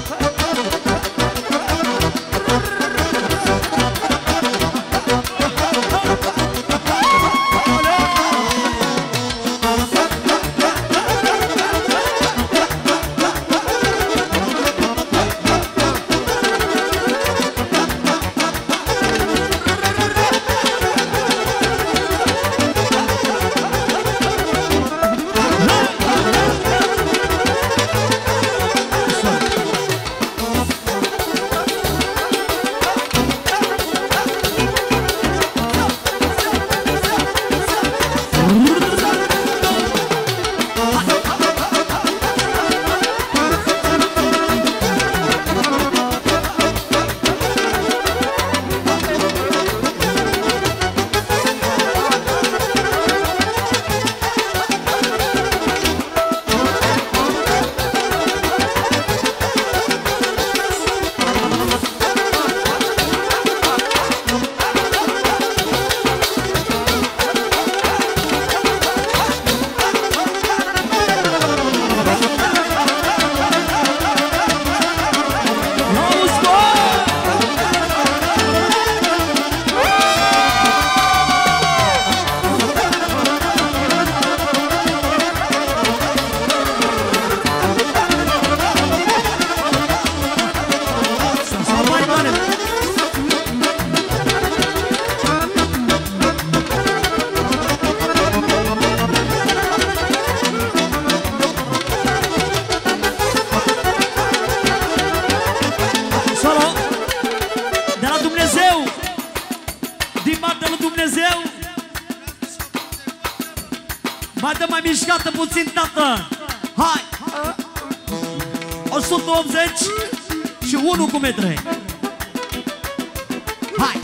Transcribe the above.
Put Din partea lui Dumnezeu. Mai dă mai mișcată puțin, tată. Hai. 180 Și 1 cu metre. Hai